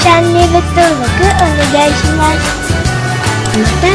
チャンネル登録お願いします。また